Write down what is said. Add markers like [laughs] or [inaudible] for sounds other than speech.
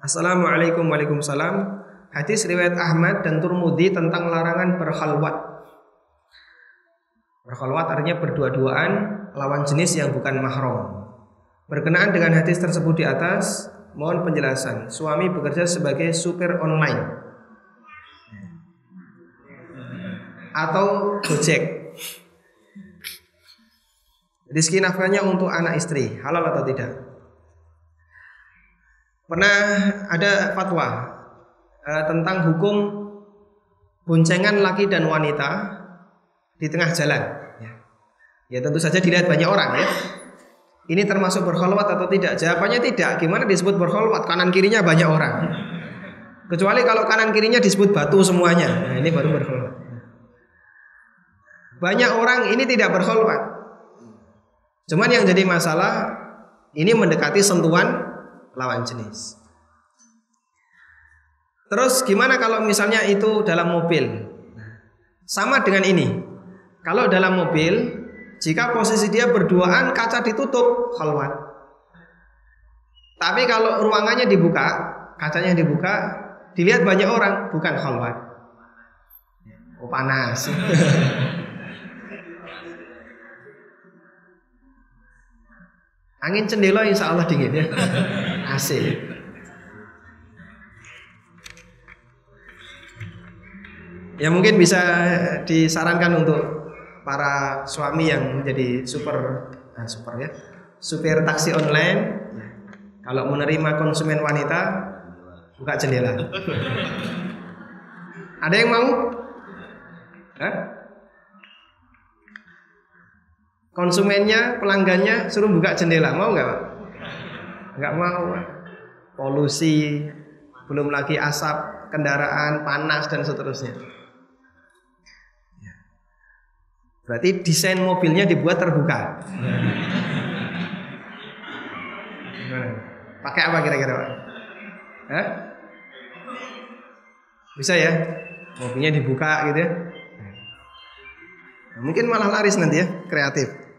Assalamualaikum Waalaikumsalam. Hadis riwayat Ahmad dan Turmudi tentang larangan berkhalwat. Berkhalwat artinya berdua-duaan lawan jenis yang bukan mahram. Berkenaan dengan hadis tersebut di atas, mohon penjelasan. Suami bekerja sebagai supir online atau Gojek. Rizki nafkahnya untuk anak istri, halal atau tidak? Pernah ada fatwa uh, tentang hukum boncengan laki dan wanita di tengah jalan. Ya. ya tentu saja dilihat banyak orang ya. Ini termasuk berkholwat atau tidak? Jawabannya tidak. Gimana disebut berkholwat? Kanan kirinya banyak orang. Kecuali kalau kanan kirinya disebut batu semuanya. Nah, ini baru berkholwat. Banyak orang ini tidak berkholwat. Cuman yang jadi masalah ini mendekati sentuhan lawan jenis. Terus gimana kalau misalnya itu dalam mobil? Sama dengan ini. Kalau dalam mobil, jika posisi dia berduaan kaca ditutup, khalwat. Tapi kalau ruangannya dibuka, kacanya dibuka, dilihat banyak orang, bukan khalwat. Oh panas. [laughs] Angin cendela insya Allah dingin ya. AC. Ya mungkin bisa disarankan untuk para suami yang menjadi super nah, super ya supir taksi online. Kalau menerima konsumen wanita buka jendela. Ada yang mau? Hah? konsumennya pelanggannya suruh buka jendela. Mau nggak pak nggak mau. Polusi belum lagi asap kendaraan panas dan seterusnya. Ya. berarti desain mobilnya dibuat terbuka? Pakai apa kira-kira pak? Hah? bisa ya? Mobilnya dibuka gitu ya? Nah, mungkin malah laris nanti ya kreatif